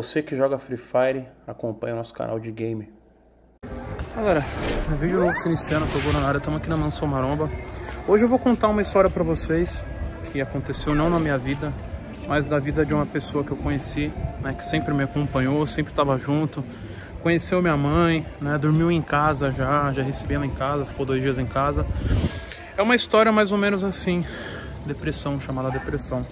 Você que joga Free Fire, acompanha o nosso canal de game. Galera, um vídeo novo se iniciando, tô na área, estamos aqui na Mansão Maromba. Hoje eu vou contar uma história pra vocês que aconteceu não na minha vida, mas da vida de uma pessoa que eu conheci, né, que sempre me acompanhou, sempre estava junto, conheceu minha mãe, né, dormiu em casa já, já recebi ela em casa, ficou dois dias em casa. É uma história mais ou menos assim, depressão, chamada depressão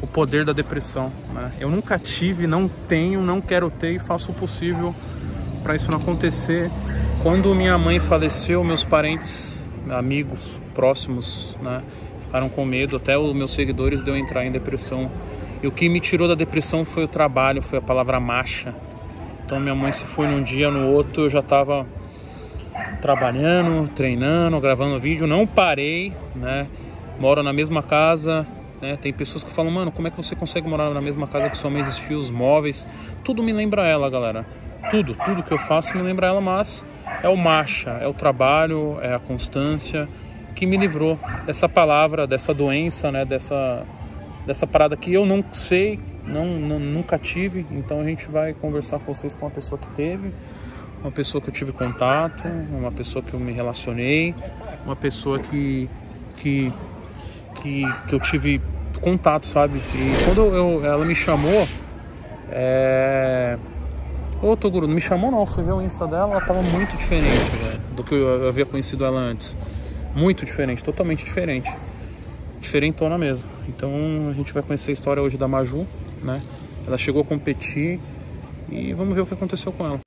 o poder da depressão. Né? Eu nunca tive, não tenho, não quero ter e faço o possível para isso não acontecer. Quando minha mãe faleceu, meus parentes, amigos próximos, né, ficaram com medo, até os meus seguidores deu entrar em depressão. E o que me tirou da depressão foi o trabalho, foi a palavra marcha. Então minha mãe se foi num dia, no outro eu já estava trabalhando, treinando, gravando vídeo, não parei, né? Moro na mesma casa, né? Tem pessoas que falam, mano, como é que você consegue morar na mesma casa que sua mãe fios móveis? Tudo me lembra ela, galera. Tudo, tudo que eu faço me lembra ela, mas é o marcha, é o trabalho, é a constância que me livrou dessa palavra, dessa doença, né? Dessa, dessa parada que eu não sei, não, não, nunca tive. Então a gente vai conversar com vocês com uma pessoa que teve, uma pessoa que eu tive contato, uma pessoa que eu me relacionei, uma pessoa que, que que, que eu tive contato, sabe? E quando eu, ela me chamou, é... Ô Toguro, não me chamou não, fui ver o Insta dela, ela tava muito diferente véio, do que eu havia conhecido ela antes. Muito diferente, totalmente diferente. Diferentona mesmo. Então a gente vai conhecer a história hoje da Maju, né? Ela chegou a competir e vamos ver o que aconteceu com ela.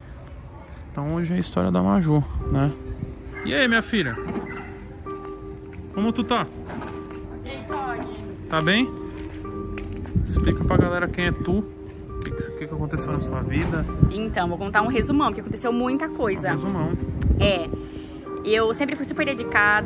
Então hoje é a história da Maju, né? E aí, minha filha? Como tu tá? Tá bem? Explica pra galera quem é tu, o que, que, que, aconteceu na sua vida. Então, vou contar um resumão, porque aconteceu muita coisa. Um resumão. É. Eu sempre fui super dedicada.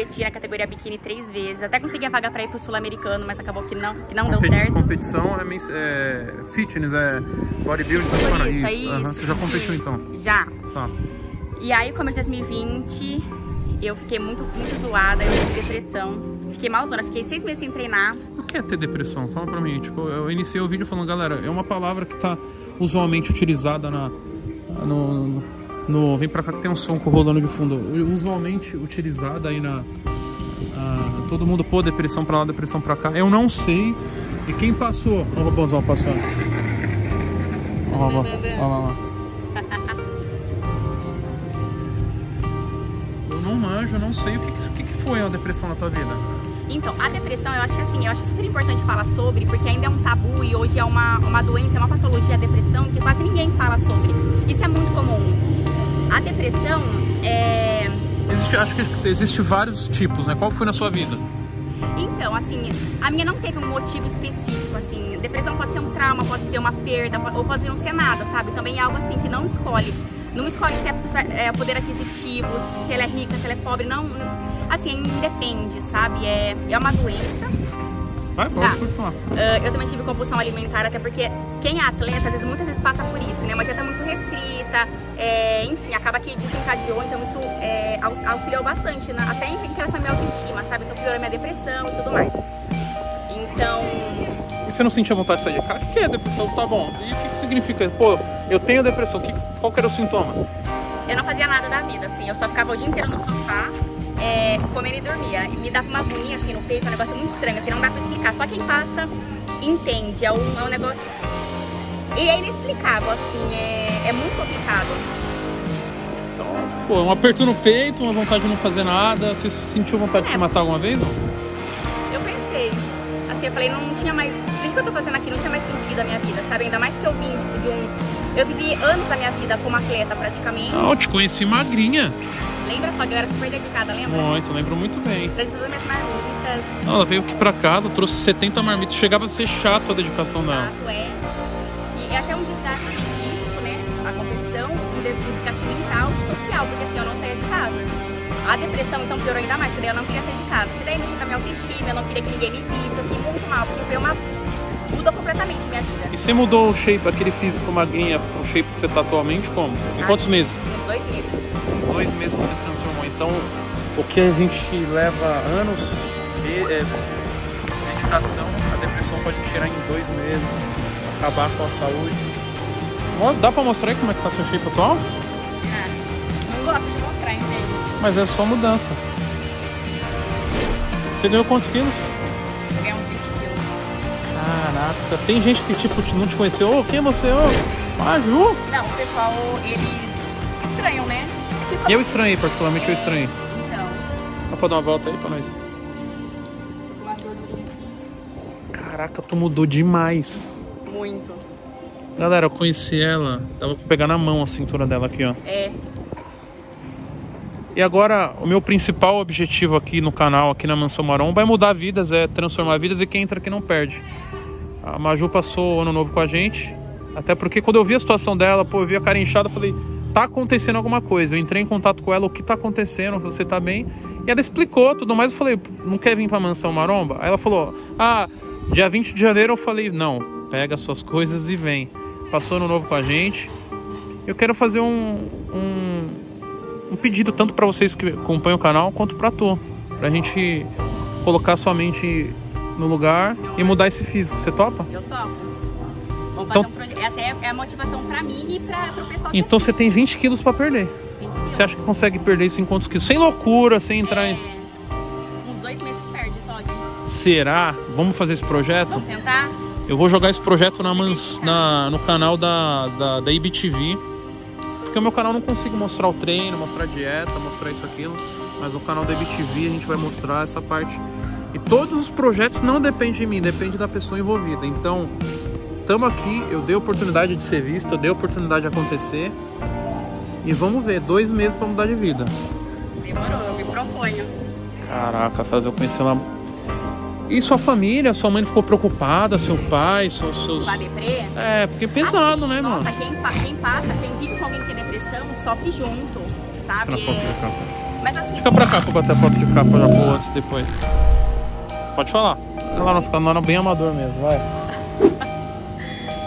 Competi na categoria biquíni três vezes. Até consegui a vaga pra ir pro sul-americano, mas acabou que não, que não Competi deu certo. Competição é, é fitness, é bodybuilding, você fala Isso, isso. é. Aham, você já competiu então? Já. Tá. E aí, começo de 2020, eu fiquei muito, muito zoada, eu tive depressão. Fiquei malzona, fiquei seis meses sem treinar. O que é ter depressão? Fala pra mim. Tipo, eu iniciei o vídeo falando, galera, é uma palavra que tá usualmente utilizada na. No, no- vem pra cá que tem um som rolando de fundo. Usualmente utilizada aí na. ah, todo mundo pô, depressão pra lá, depressão pra cá. Eu não sei. E quem passou? Olha o robôzão passando. Olha lá, olha lá, lá. Eu não manjo, não sei o que, que que foi a depressão na tua vida. Então, a depressão, eu acho que assim, eu acho super importante falar sobre, porque ainda é um tabu e hoje é uma, uma doença, é uma patologia a depressão que quase ninguém fala sobre. Existe, acho que existe vários tipos, né? Qual foi na sua vida? Então, assim, a minha não teve um motivo específico, assim. Depressão pode ser um trauma, pode ser uma perda, ou pode não ser nada, sabe? Também é algo assim que não escolhe. Não escolhe se é, pessoa- é poder aquisitivo, se ela é rica, se ela é pobre, não. Assim, independe, sabe? É, é uma doença. Vai, pode Tá. continuar. Ah, eu também tive compulsão alimentar, até porque quem é atleta, às vezes, muitas vezes passa por isso, né? Uma dieta muito restrita, é, enfim, acaba que desencadeou, então isso é, aux- auxiliou bastante, né? até em relação à minha autoestima, sabe? Então piorou a minha depressão e tudo mais. Então, E você não sentia vontade de sair de casa? O que que é depressão? Tá bom. E o que, que significa? Pô, eu tenho depressão. Que, qual que eram os sintomas? eu não fazia nada da vida, assim, eu só ficava o dia inteiro no sofá, é, comendo e dormia. E me dava uma agonia, assim, no peito, um negócio muito estranho, assim, não dá pra explicar. Só quem passa entende, é um, é um negócio... E é inexplicável, assim, é, é muito complicado. Então, pô, um aperto no peito, uma vontade de não fazer nada. Você sentiu vontade de É. se matar alguma vez? Não? Eu pensei. Assim, eu falei, não tinha mais. O que eu tô fazendo aqui não tinha mais sentido a minha vida, sabe? Ainda mais que eu vim, tipo, de um. Eu vivi anos da minha vida como atleta praticamente. Não, eu te conheci magrinha. Lembra? Eu era super dedicada, lembra? Muito, lembro muito bem. Trazia todas as minhas marmitas. Não, ela veio aqui pra casa, trouxe 70 marmitas. Chegava a ser chato a dedicação dela. Fato é. E é até um desgaste físico, né? A competição, um des- desgaste mental e social, porque assim, eu não saía de casa. A depressão então piorou ainda mais, porque daí eu não queria sair de casa. Porque daí mexia com a minha autoestima, eu não queria que ninguém me visse, eu fiquei muito mal, porque foi uma. Mudou completamente minha vida. E você mudou o shape, aquele físico magrinha, o shape que você tá atualmente, como? Em quantos Ah, meses? Uns dois meses. dois meses você transformou. Então, o que a gente leva anos de é, dedicação, a depressão pode tirar em dois meses, acabar com a saúde. Dá pra mostrar aí como é que tá seu shape atual? Ah, não gosto de mostrar, hein, gente? Mas é só mudança. Você ganhou quantos quilos? Caraca, tem gente que tipo não te conheceu. Ô, quem é você? Ô, ah, Ju? Não, o pessoal, eles estranham, né? Eu estranhei, particularmente eu estranhei. Então, Dá pra dar uma volta aí pra nós? Caraca, tu mudou demais. Muito. Galera, eu conheci ela, dava pra pegar na mão a cintura dela aqui, ó. É. E agora, o meu principal objetivo aqui no canal, aqui na Mansão Maromba, é mudar vidas, é transformar vidas e quem entra aqui não perde. A Maju passou o ano novo com a gente, até porque quando eu vi a situação dela, pô, eu vi a cara inchada, eu falei, tá acontecendo alguma coisa. Eu entrei em contato com ela, o que tá acontecendo, você tá bem? E ela explicou tudo mais, eu falei, não quer vir pra Mansão Maromba? Aí ela falou, ah, dia 20 de janeiro, eu falei, não, pega as suas coisas e vem. Passou ano novo com a gente. Eu quero fazer um, um, um pedido tanto para vocês que acompanham o canal quanto para tu, pra gente colocar sua mente no lugar e mudar esse físico. Você topa? Eu topo. Vamos Então- fazer um. É até é a motivação pra mim e pra, pro pessoal Então você tem 20 quilos para perder. 20 quilos. Você acha que consegue perder isso em quantos quilos? Sem loucura, sem entrar É, em. uns dois meses perde, Todd. Será? Vamos fazer esse projeto? Vamos tentar? Eu vou jogar esse projeto na, mans- na- no canal da, da, da IBTV. Porque o meu canal não consigo mostrar o treino, mostrar a dieta, mostrar isso, aquilo. Mas no canal da IBTV a gente vai mostrar essa parte. E todos os projetos não dependem de mim, depende da pessoa envolvida. Então, estamos aqui, eu dei a oportunidade de ser visto, eu dei a oportunidade de acontecer. E vamos ver, dois meses para mudar de vida. Demorou, eu me proponho. Caraca, fazer eu conhecer lá. E sua família, sua mãe ficou preocupada, seu pai, seus. seus... Deprê? É, porque é pesado, Assim, né, nossa, mano? quem, pa- quem passa, quem vive com alguém que tem depressão, sofre junto, Fica sabe? na foto É, da capa. Mas assim. Fica pra cá pra eu bater a foto de capa já pô, antes e depois. Pode falar. Lá nosso canal é bem amador mesmo, vai.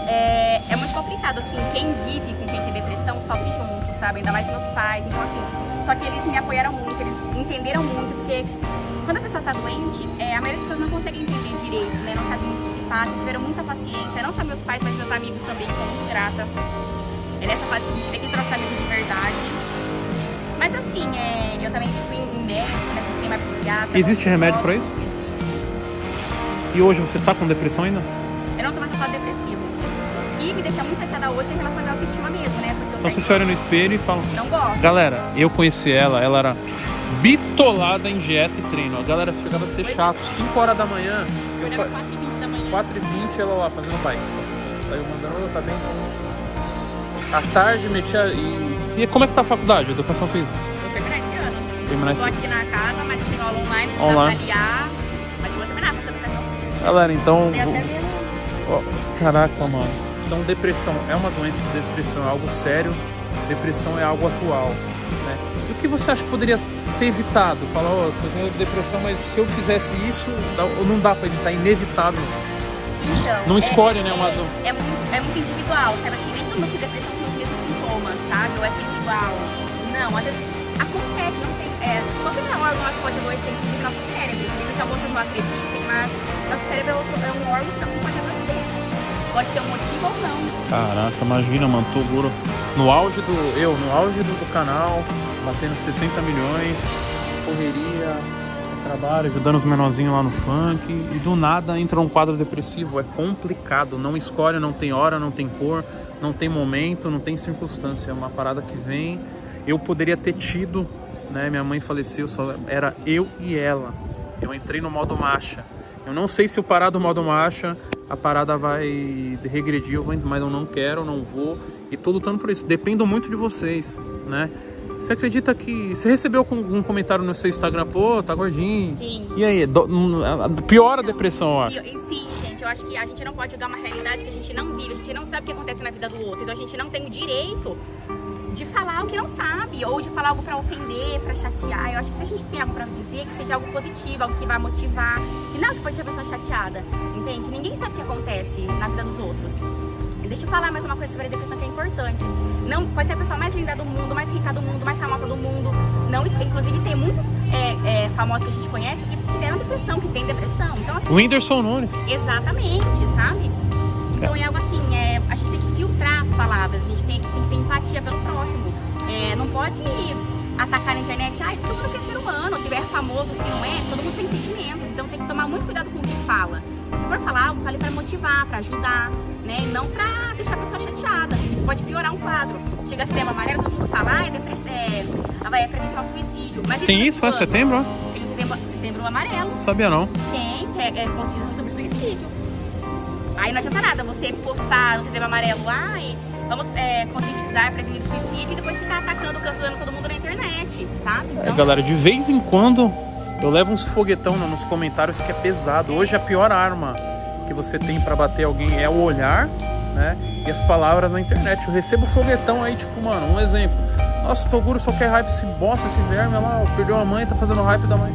É, é muito complicado, assim, quem vive com quem tem depressão sofre junto, sabe? Ainda mais meus pais, então assim, só que eles me apoiaram muito, eles entenderam muito, porque quando a pessoa tá doente, é, a maioria das pessoas não consegue entender direito, né? Não sabe muito o que se passa, tiveram muita paciência, não só meus pais, mas meus amigos também, sou muito grata. É nessa fase que a gente vê que são nossos amigos de verdade. Mas assim, é, eu também fui em médico, né? Tem uma psiquiatra. Existe remédio pra isso? E hoje você tá com depressão ainda? Eu não tô mais tratado depressivo. O que me deixa muito chateada hoje é em relação à minha autoestima mesmo, né? Porque eu Então você olha no espelho e fala. não gosto. Galera, eu conheci ela, ela era bitolada em dieta e treino. A galera chegava a ser chato. 5 horas da manhã, eu Acordava fa... 4h20 da manhã. 4h20 ela lá fazendo bike. Aí eu mandando, "Ô, tá bem? À tarde metia. E... e como é que tá a faculdade, educação física? Vou terminar esse ano. Terminar Eu tô esse aqui na casa, mas eu tenho aula online pra Online. avaliar. Galera, então. Caraca, mano. Então, depressão é uma doença, depressão é algo sério, depressão é algo atual. Né? E o que você acha que poderia ter evitado? Falar, ó, tô tendo depressão, mas se eu fizesse isso, não dá pra evitar, é inevitável. Então, Não é- escolhe, né, uma É, do- é, muito, é muito individual, sabe assim? Nem todo mundo tem depressão tem os mesmos sintomas, sabe? Ou é sempre igual. Não, às vezes acontece, não tem. É, qualquer órgão pode adoecer, inclusive nosso cérebro. Mesmo que alguns não acreditem, mas pode ter um motivo ou não. Caraca, imagina, mano, Toguro. No auge do. Eu, no auge do, do canal, batendo 60 milhões, correria, trabalho, ajudando os menorzinhos lá no funk. E do nada entra um quadro depressivo. É complicado. Não escolhe, não tem hora, não tem cor, não tem momento, não tem circunstância. É uma parada que vem. Eu poderia ter tido, né? Minha mãe faleceu, só era eu e ela. Eu entrei no modo marcha. Eu não sei se eu parar do modo marcha, a parada vai regredir, mas eu não quero, não vou. E tô lutando por isso. Dependo muito de vocês, né? Você acredita que. Você recebeu algum comentário no seu Instagram? Pô, tá gordinho. Sim. E aí? Do- Piora a depressão, eu acho. Sim, gente, eu acho que a gente não pode julgar uma realidade que a gente não vive, a gente não sabe o que acontece na vida do outro. Então a gente não tem o direito de falar o que não sabe, ou de falar algo pra ofender, pra chatear. Eu acho que se a gente tem algo pra dizer, que seja algo positivo, algo que vai motivar. E não que pode deixar a pessoa chateada, entende? Ninguém sabe o que acontece na vida dos outros. E Deixa eu falar mais uma coisa sobre a depressão que é importante. Não pode ser a pessoa mais linda do mundo, mais rica do mundo, mais famosa do mundo. Não, inclusive tem muitos é, é, famosos que a gente conhece que tiveram depressão, que tem depressão. Então assim, O Whindersson Nunes. Exatamente, sabe? Então é algo assim, palavras, a gente tem, tem que ter empatia pelo próximo. É, não pode atacar na internet, ai, todo mundo quer ser humano, se é famoso, se não é, todo mundo tem sentimentos, então tem que tomar muito cuidado com o que fala. Se for falar fale pra motivar, pra ajudar, né? Não pra deixar a pessoa chateada. Isso pode piorar um quadro. Chega setembro amarelo, todo mundo fala, ah, é depressão, é, é prevenção ao suicídio. Mas Tem isso? Faz setembro. Tem o setembro, setembro amarelo. Sabia não. Tem, que é, é conscientização sobre suicídio. Aí não adianta nada você postar no setembro amarelo, ai, vamos é, conscientizar, prevenir o suicídio e depois ficar atacando, cancelando todo mundo na internet, sabe? É, galera, de vez em quando eu levo uns foguetão no- nos comentários que é pesado. Hoje a pior arma que você tem pra bater alguém é o olhar, né? E as palavras na internet. Eu recebo foguetão aí, tipo, mano, um exemplo. Nossa, o Toguro só quer hype esse bosta, esse verme lá, ó, perdeu a mãe, tá fazendo hype da mãe.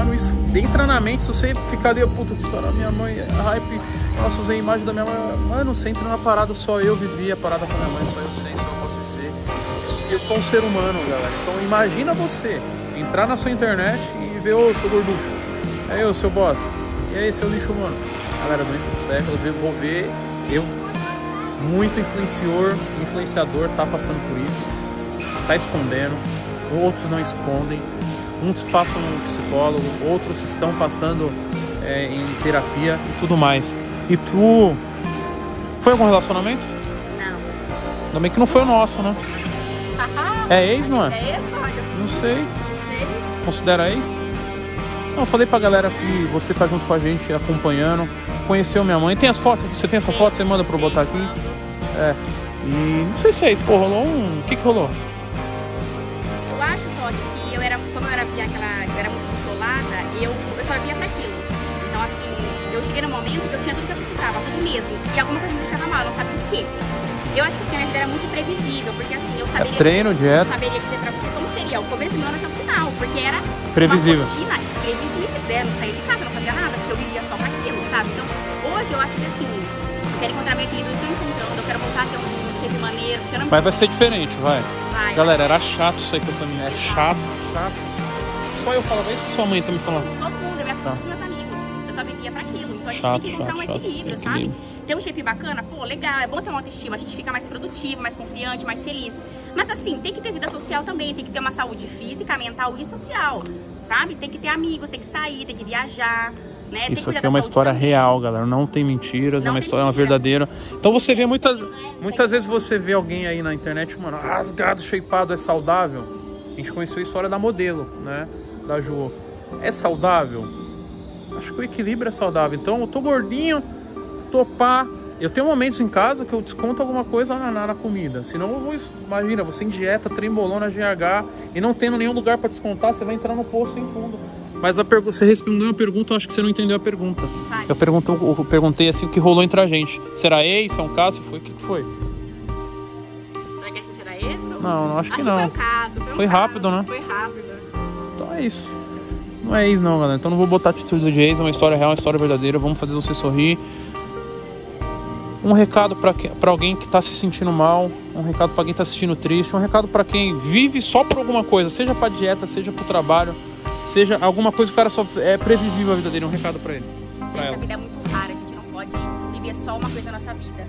Mano, isso entra na mente, se você ficar ali, puta, história, minha mãe, é hype, nossa, usei a imagem da minha mãe. Mano, você entra na parada, só eu vivi a parada com a minha mãe, só eu sei, só eu posso dizer. Eu sou um ser humano, galera. Então imagina você entrar na sua internet e ver, ô, seu gorducho. É eu, seu bosta. E aí, seu lixo humano. Galera, doença do século, eu vou ver, eu, muito influenciador, influenciador tá passando por isso, tá escondendo, outros não escondem, uns passam no psicólogo, outros estão passando é, em terapia e tudo mais. E tu foi algum relacionamento? Não. Ainda bem que não foi o nosso, né? É ex, não é? É esse, olha. Não sei. Não sei. Considera ex? Não, eu falei pra galera que você tá junto com a gente, acompanhando, conheceu minha mãe. Tem as fotos? Você tem essa foto? Você manda pra eu botar aqui? É. E não sei se é isso, pô, rolou um. O que que rolou? Eu acho, Todd, que como eu era via aquela, eu era muito controlada, eu, eu só via pra aquilo. Então, assim, eu cheguei num momento que eu tinha tudo que eu precisava, tudo mesmo. E alguma coisa me deixava mal, eu não sabia o quê. Eu acho que assim, a minha vida era muito previsível, porque assim, eu saberia. É treino, dieta. Eu saberia dizer pra você como seria o começo do ano até o final, porque era Previsível. uma rotina previsível, né? não saía de casa, não fazia nada, porque eu vivia só para aquilo, sabe? Então, hoje eu acho que assim, eu quero encontrar meu equilíbrio, eu estou encontrando, eu quero voltar a ter um shape maneiro, eu Mas vai ser diferente, vai. Vai, Galera, era chato isso aí com essa menina. É chato, chato. Só eu falava isso ou sua mãe tá me falando? todo mundo, eu me Tá. com meus amigos. Eu só vivia pra aquilo. Então a gente Chato, tem que encontrar chato, um chato. equilíbrio, Equilíbrio. sabe? Ter um shape bacana, pô, legal, é bom ter uma autoestima, a gente fica mais produtivo, mais confiante, mais feliz. Mas assim, tem que ter vida social também, tem que ter uma saúde física, mental e social, sabe? Tem que ter amigos, tem que sair, tem que viajar, né? Tem que Isso aqui é uma história também. real, galera. Não tem mentiras, é Não uma história, é uma mentira. verdadeira. Então você vê muitas, não é- muitas vezes você vê alguém aí na internet, mano, rasgado, shapeado, é saudável. A gente conheceu a história da modelo, né? Da Ju. É saudável? Acho que o equilíbrio é saudável. Então eu tô gordinho, tô pá. Eu tenho momentos em casa que eu desconto alguma coisa na, na, na comida. Senão eu vou. Imagina, você em dieta, trembolona, GH e não tendo nenhum lugar pra descontar, você vai entrar no poço sem fundo. Mas a pergu- você respondeu a pergunta, eu acho que você não entendeu a pergunta. Vai. Eu, pergunto, eu perguntei assim o que rolou entre a gente. Será ex? É um caso? Foi? O que que foi? Não, não, acho que não. Foi um caso, foi um Foi rápido, caso, né? Foi rápido. Então é isso. Não é ex não, galera. Então não vou botar título de ex, é uma história real, uma história verdadeira. Vamos fazer você sorrir. Um recado pra que- pra alguém que tá se sentindo mal, um recado pra quem tá se sentindo triste, um recado pra quem vive só por alguma coisa, seja pra dieta, seja pro trabalho, seja alguma coisa que o cara só é previsível a vida dele, um recado pra ele. Pra Gente, a ela. vida é muito pode viver só uma coisa na nossa vida.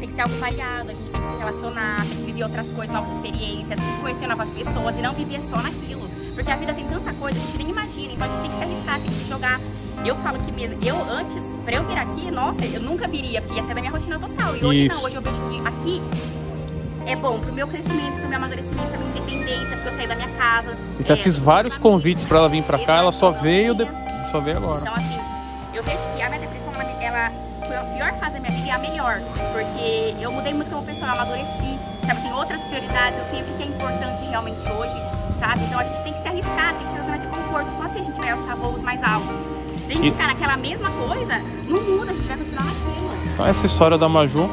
Tem que ser algo variado, a gente tem que se relacionar, tem que viver outras coisas, novas experiências, conhecer novas pessoas e não viver só naquilo. Porque a vida tem tanta coisa, a gente nem imagina, então a gente tem que se arriscar, tem que se jogar. Eu falo que mesmo, eu antes, pra eu vir aqui, nossa, eu nunca viria, porque ia ser da minha rotina total. E hoje Isso. não, hoje eu vejo que aqui é bom pro meu crescimento, pro meu amadurecimento, pra minha independência, porque eu saí da minha casa. Eu já é, fiz vários convites pra ela vir pra cá, ela só veio, de... só veio agora. Então, assim, eu vejo que a minha pior fase da minha vida e a melhor. Porque eu mudei muito como pessoa, eu amadureci, sabe? Tem outras prioridades, eu sei o que é importante realmente hoje, sabe? Então a gente tem que se arriscar, tem que ser na zona de conforto. Só assim a gente vai alçar voos mais altos. Se a gente E- ficar naquela mesma coisa, não muda, a gente vai continuar naquilo. Então essa história da Maju,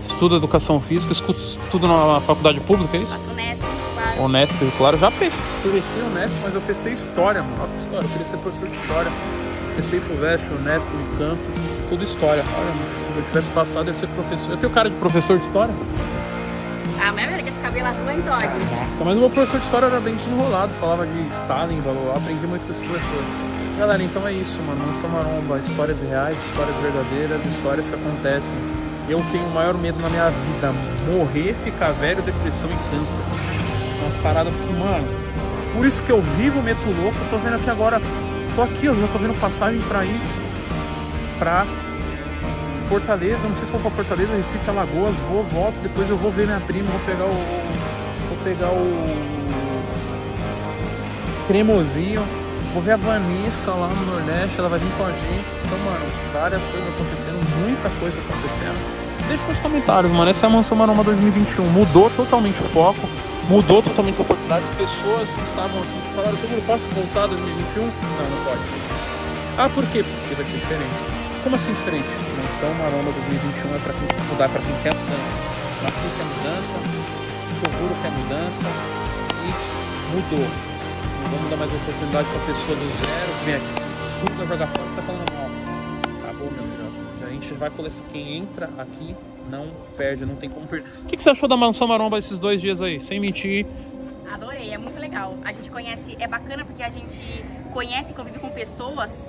estuda educação física, estuda na faculdade pública, é isso? Faço honesto, claro. Honesto, claro. Já pestei, prestei honesto, mas eu pestei história, mano. Olha que história. Eu queria ser professor de história. Pestei FUVEST, Unesp, Unicamp, tudo história. Olha, se eu tivesse passado, eu ia ser professor. Eu tenho cara de professor de história? Ah, mas velho, que esse cabelo azul é dog. Mas o meu professor de história era bem desenrolado, falava de Stalin, valor. Aprendi muito com esse professor. Galera, então é isso, mano. Mansão Maromba, histórias reais, histórias verdadeiras, histórias que acontecem. Eu tenho o maior medo na minha vida: morrer, ficar velho, depressão e câncer. São as paradas que, mano. Por isso que eu vivo, meto louco. Eu tô vendo aqui agora. Tô aqui, eu já tô vendo passagem pra ir pra Fortaleza. Eu não sei se vou pra Fortaleza, Recife, Alagoas. Vou, volto. Depois eu vou ver minha prima. Vou pegar o. Vou pegar o. Cremosinho. Vou ver a Vanessa lá no Nordeste. Ela vai vir com a gente. Então, mano, várias coisas acontecendo. Muita coisa acontecendo. Deixa nos comentários, mano. Essa é a Mansão Maroma 2021. Mudou totalmente o foco. Mudou totalmente as oportunidades. Pessoas que estavam aqui falaram: Seguro, posso voltar 2021? Não, não pode. Ah, por quê? Porque vai ser diferente. Como assim diferente? Mansão Maromba 2021 é pra quem mudar, para quem quer mudança. Quem quer mudança, Toguro quer mudança e mudou. Não vamos dar mais oportunidade pra pessoa do zero que vem aqui, suga, joga fora, você tá falando mal. Acabou, meu filhote. A gente vai colecionar. Quem entra aqui não perde, não tem como perder. O que, que você achou da Mansão Maromba esses dois dias aí? Sem mentir. Adorei, é muito legal. A gente conhece, é bacana porque a gente conhece e convive com pessoas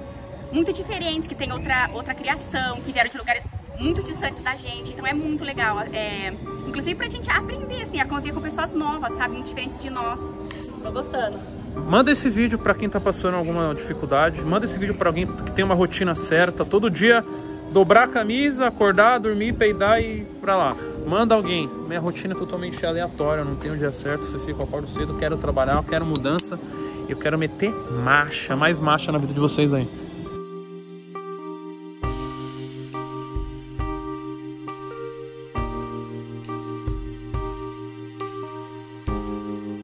muito diferentes, que têm outra, outra criação, que vieram de lugares muito distantes da gente. Então é muito legal. É, inclusive pra gente aprender, assim, a conviver com pessoas novas, sabe? Muito diferentes de nós. Tô gostando. Manda esse vídeo pra quem tá passando alguma dificuldade. Manda esse vídeo pra alguém que tem uma rotina certa. Todo dia dobrar a camisa, acordar, dormir, peidar e pra lá. Manda alguém. Minha rotina é totalmente aleatória. Não tenho um dia certo. Se eu acordo cedo, quero trabalhar, quero mudança. Eu quero meter marcha, mais marcha na vida de vocês aí.